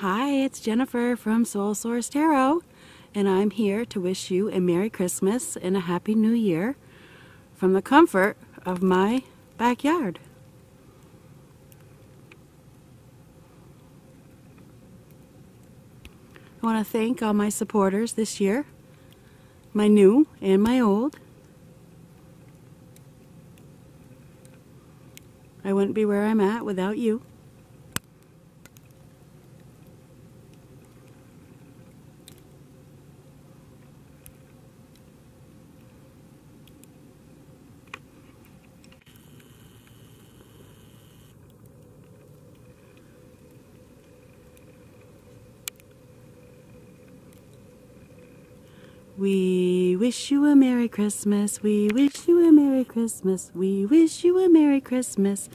Hi, it's Jennifer from Soul Source Tarot, and I'm here to wish you a Merry Christmas and a Happy New Year from the comfort of my backyard. I want to thank all my supporters this year, my new and my old. I wouldn't be where I'm at without you. We wish you a Merry Christmas. We wish you a Merry Christmas. We wish you a Merry Christmas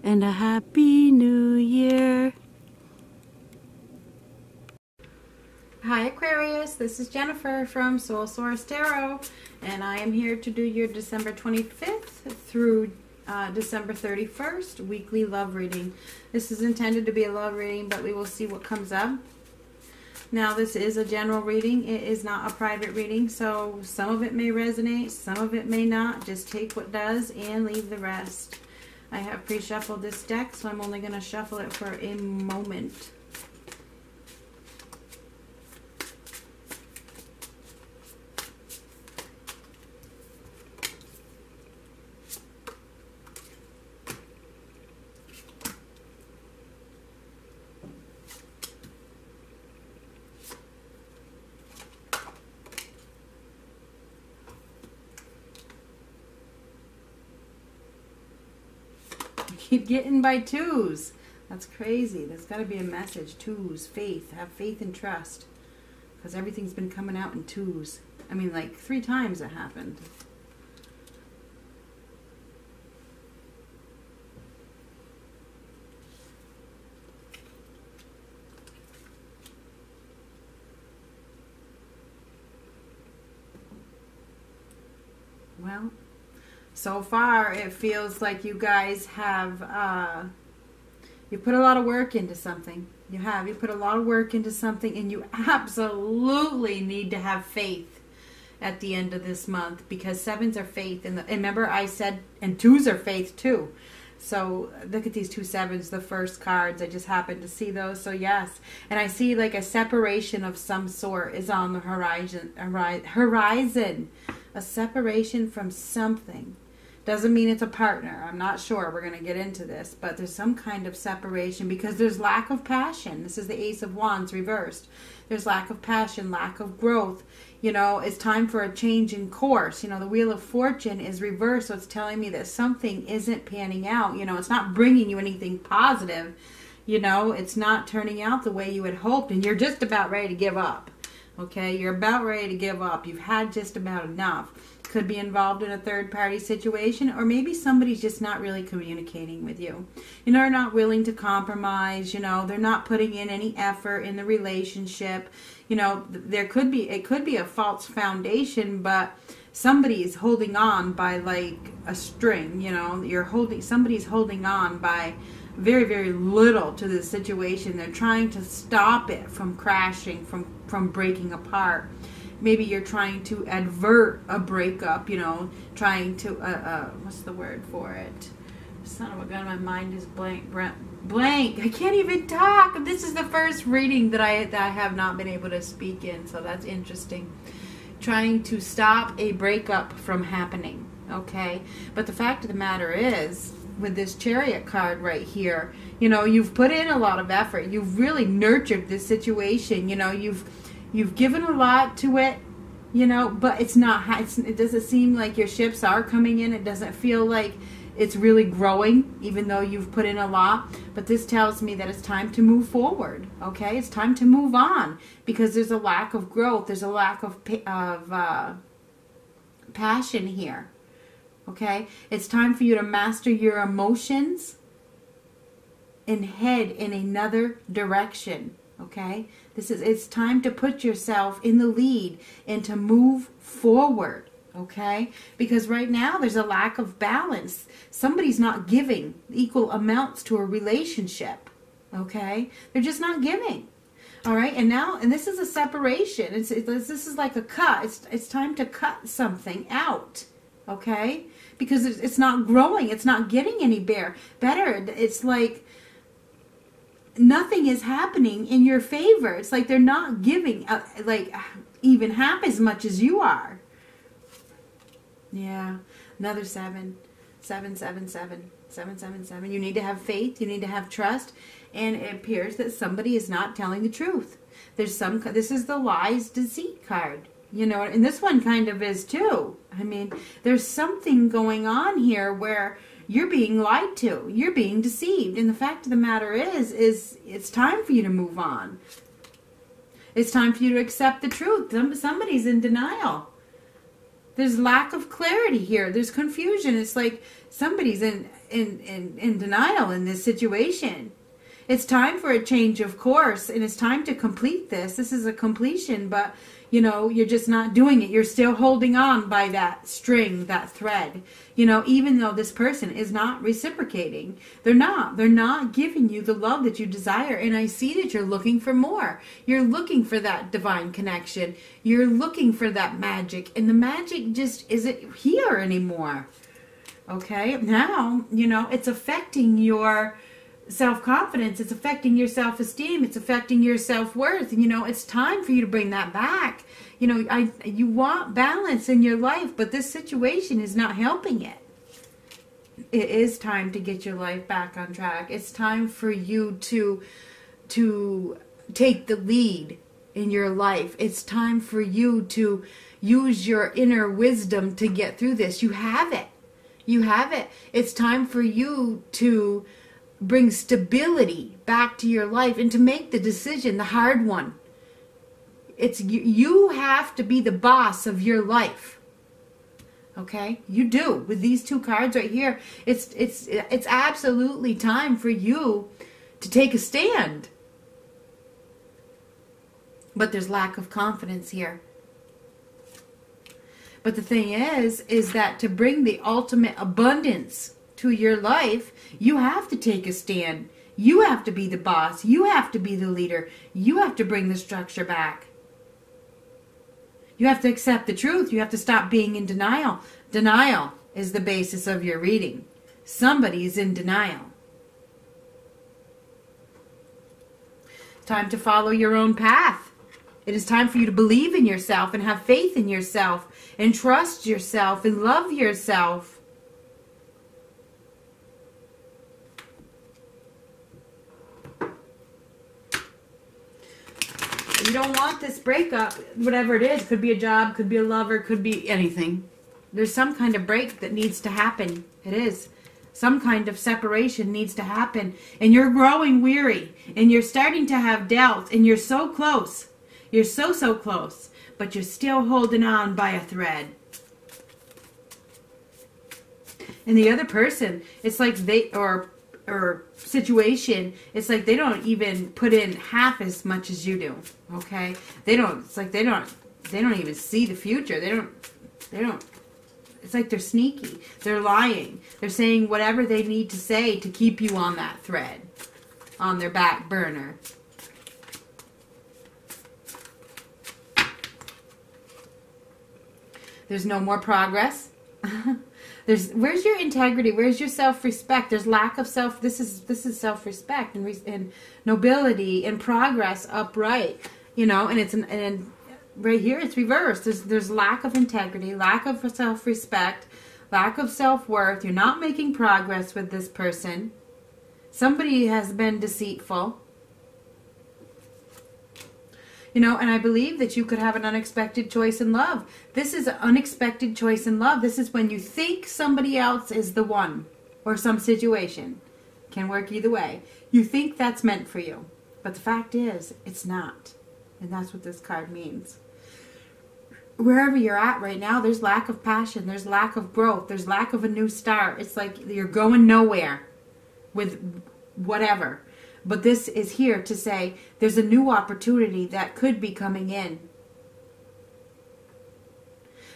and a Happy New Year. Hi Aquarius, this is Jennifer from Soul Source Tarot, and I am here to do your December 25th through uh, December 31st weekly love reading. This is intended to be a love reading, but we will see what comes up. Now, this is a general reading. It is not a private reading, so some of it may resonate, some of it may not. Just take what does and leave the rest. I have pre-shuffled this deck, so I'm only going to shuffle it for a moment. Keep getting by twos. That's crazy. There's got to be a message. Twos, faith. Have faith and trust. Because everything's been coming out in twos. I mean, like three times it happened. So far it feels like you guys have uh, you put a lot of work into something. You have. You put a lot of work into something and you absolutely need to have faith at the end of this month because sevens are faith. And, the, and remember i said and twos are faith too. So look at these two sevens the first cards. I just happened to see those. So yes. And i see like a separation of some sort is on the horizon horizon. A separation from something doesn't mean it's a partner. I'm not sure. We're going to get into this, but there's some kind of separation because there's lack of passion. This is the Ace of Wands reversed. There's lack of passion, lack of growth. You know, it's time for a change in course. You know, the Wheel of Fortune is reversed, so it's telling me that something isn't panning out. You know, it's not bringing you anything positive. You know, it's not turning out the way you had hoped, and you're just about ready to give up. Okay, you're about ready to give up. You've had just about enough could be involved in a third party situation, or maybe somebody's just not really communicating with you. You know, they're not willing to compromise, you know, they're not putting in any effort in the relationship. You know, there could be, it could be a false foundation, but somebody is holding on by like a string, you know, you're holding, somebody's holding on by very, very little to the situation. They're trying to stop it from crashing, from, from breaking apart maybe you're trying to advert a breakup, you know, trying to, uh, uh, what's the word for it? Son of a gun, my mind is blank. Blank. I can't even talk. This is the first reading that I that I have not been able to speak in, so that's interesting. Trying to stop a breakup from happening. Okay, but the fact of the matter is, with this chariot card right here, you know, you've put in a lot of effort. You've really nurtured this situation. You know, you've You've given a lot to it, you know, but it's not. It's, it doesn't seem like your ships are coming in. It doesn't feel like it's really growing, even though you've put in a lot. But this tells me that it's time to move forward. Okay, it's time to move on because there's a lack of growth. There's a lack of of uh, passion here. Okay, it's time for you to master your emotions and head in another direction. Okay, this is it's time to put yourself in the lead and to move forward. Okay, because right now there's a lack of balance. Somebody's not giving equal amounts to a relationship. Okay, they're just not giving. All right, and now, and this is a separation. It's, this is like a cut. It's it's time to cut something out. Okay, because it's, it's not growing. It's not getting any better. Better. It's like nothing is happening in your favor. It's like they're not giving uh, like even half as much as you are. Yeah, another seven, seven, seven, seven, seven, seven, seven. You need to have faith. You need to have trust. And it appears that somebody is not telling the truth. There's some. This is the lies deceit card. You know, and this one kind of is too. I mean, there's something going on here where you're being lied to. You're being deceived. And the fact of the matter is, is it's time for you to move on. It's time for you to accept the truth. Somebody's in denial. There's lack of clarity here. There's confusion. It's like somebody's in, in, in, in denial in this situation. It's time for a change of course and it's time to complete this. This is a completion, but you know, you're just not doing it. You're still holding on by that string, that thread. You know, even though this person is not reciprocating, they're not. They're not giving you the love that you desire. And I see that you're looking for more. You're looking for that divine connection. You're looking for that magic. And the magic just isn't here anymore. Okay? Now, you know, it's affecting your self confidence. It's affecting your self esteem. It's affecting your self worth. You know, it's time for you to bring that back. You know, I you want balance in your life, but this situation is not helping it. It is time to get your life back on track. It's time for you to to take the lead in your life. It's time for you to use your inner wisdom to get through this. You have it. You have it. It's time for you to bring stability back to your life and to make the decision, the hard one. It's you, have to be the boss of your life. Okay? You do. With these two cards right here, it's it's it's absolutely time for you to take a stand. But there's lack of confidence here. But the thing is is that to bring the ultimate abundance to your life, you have to take a stand. You have to be the boss. You have to be the leader. You have to bring the structure back. You have to accept the truth. You have to stop being in denial. Denial is the basis of your reading. Somebody is in denial. Time to follow your own path. It is time for you to believe in yourself and have faith in yourself and trust yourself and love yourself. You don't want this breakup, whatever it is. Could be a job, could be a lover, could be anything. There's some kind of break that needs to happen. It is. Some kind of separation needs to happen. And you're growing weary. And you're starting to have doubts. And you're so close. You're so, so close. But you're still holding on by a thread. And the other person, it's like they, or or situation, it's like they don't even put in half as much as you do. Okay, they don't. It's like they don't. They don't even see the future. They don't. They don't. It's like they're sneaky. They're lying. They're saying whatever they need to say to keep you on that thread, on their back burner. There's no more progress. There's where's your integrity? Where's your self-respect? There's lack of self. This is this is self-respect and, re, and nobility and progress upright. You know, and it's an, and right here it's reversed. There's there's lack of integrity, lack of self-respect, lack of self-worth. You're not making progress with this person. Somebody has been deceitful. You know, and I believe that you could have an unexpected choice in love. This is an unexpected choice in love. This is when you think somebody else is the one or some situation. Can work either way. You think that's meant for you. But the fact is, it's not. And that's what this card means. Wherever you're at right now, there's lack of passion, there's lack of growth, there's lack of a new start. It's like you're going nowhere with whatever. But this is here to say there's a new opportunity that could be coming in.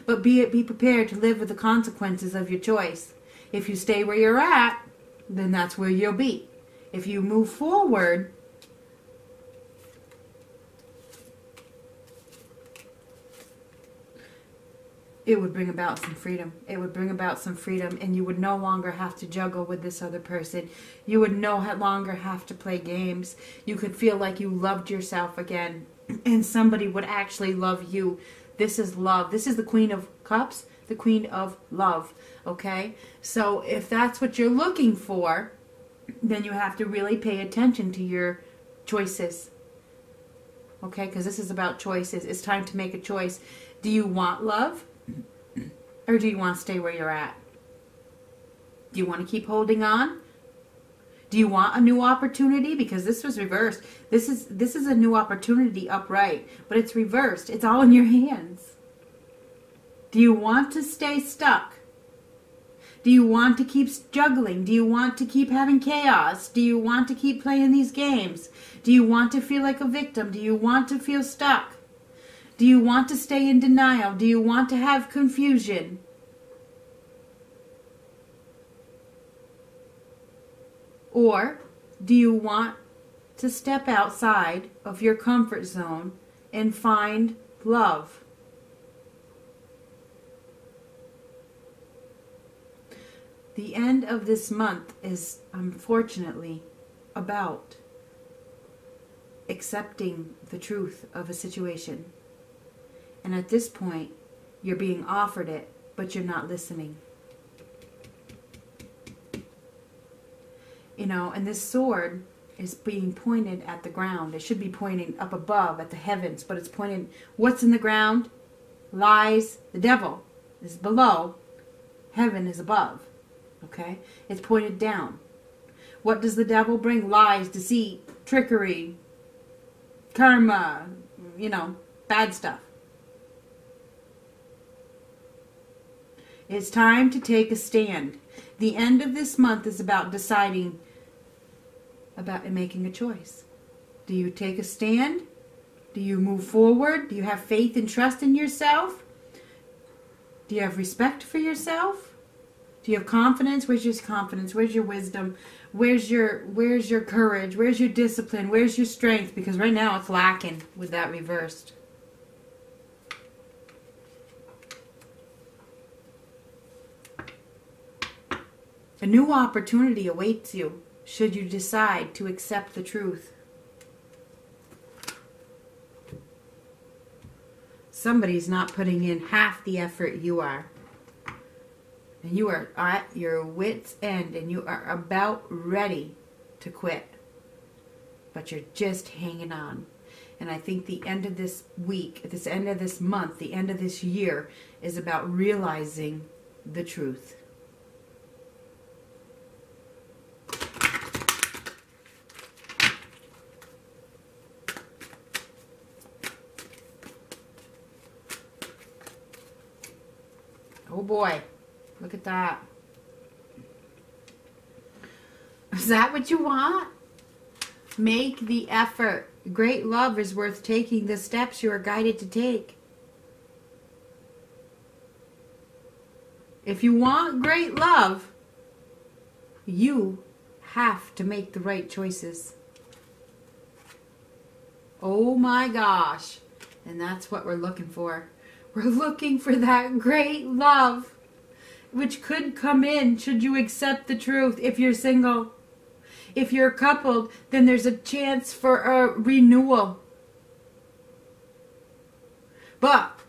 But be, it be prepared to live with the consequences of your choice. If you stay where you're at, then that's where you'll be. If you move forward, it would bring about some freedom. It would bring about some freedom, and you would no longer have to juggle with this other person. You would no longer have to play games. You could feel like you loved yourself again, and somebody would actually love you. This is love. This is the Queen of Cups, the Queen of Love. Okay? So if that's what you're looking for, then you have to really pay attention to your choices. Okay? Because this is about choices. It's time to make a choice. Do you want love? Or do you want to stay where you're at? Do you want to keep holding on? Do you want a new opportunity? Because this was reversed. This is this is a new opportunity upright, but it's reversed. It's all in your hands. Do you want to stay stuck? Do you want to keep juggling? Do you want to keep having chaos? Do you want to keep playing these games? Do you want to feel like a victim? Do you want to feel stuck? Do you want to stay in denial? Do you want to have confusion? Or do you want to step outside of your comfort zone and find love? The end of this month is unfortunately about accepting the truth of a situation. And at this point, you're being offered it, but you're not listening. You know, and this sword is being pointed at the ground. It should be pointing up above at the heavens, but it's pointing what's in the ground? Lies. The devil is below. Heaven is above. Okay? It's pointed down. What does the devil bring? Lies, deceit, trickery, karma, you know, bad stuff. It's time to take a stand. The end of this month is about deciding about making a choice. Do you take a stand? Do you move forward? Do you have faith and trust in yourself? Do you have respect for yourself? Do you have confidence? Where's your confidence? Where's your wisdom? Where's your where's your courage? Where's your discipline? Where's your strength? Because right now it's lacking with that reversed. A new opportunity awaits you should you decide to accept the truth. Somebody's not putting in half the effort you are. And you are at your wits' end and you are about ready to quit. But you're just hanging on. And I think the end of this week, at this end of this month, the end of this year is about realizing the truth. Oh boy, look at that. Is that what you want? Make the effort. Great love is worth taking the steps you are guided to take. If you want great love, you have to make the right choices. Oh my gosh. And that's what we're looking for. We're looking for that great love, which could come in should you accept the truth if you're single. If you're coupled, then there's a chance for a renewal. But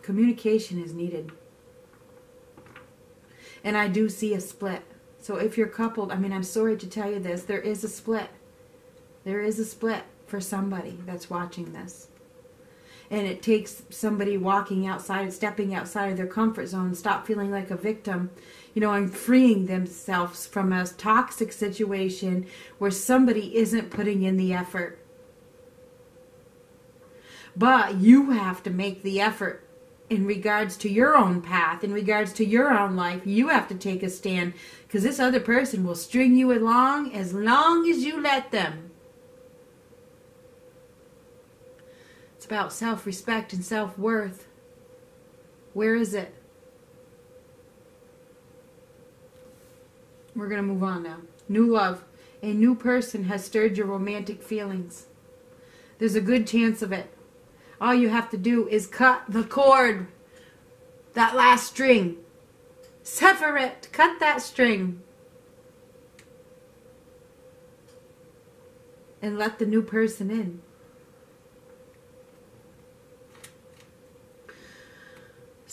communication is needed. And I do see a split. So if you're coupled, I mean, I'm sorry to tell you this, there is a split. There is a split for somebody that's watching this and it takes somebody walking outside stepping outside of their comfort zone stop feeling like a victim. You know and freeing themselves from a toxic situation where somebody isn't putting in the effort. But you have to make the effort in regards to your own path in regards to your own life. You have to take a stand because this other person will string you along as long as you let them about self respect and self worth. Where is it? We're going to move on now. New love. A new person has stirred your romantic feelings. There's a good chance of it. All you have to do is cut the cord. that last string. Sever it. Cut that string. And let the new person in.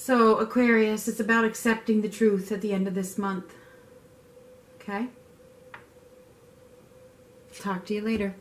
So, Aquarius, it's about accepting the truth at the end of this month. Okay? Talk to you later.